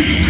Show.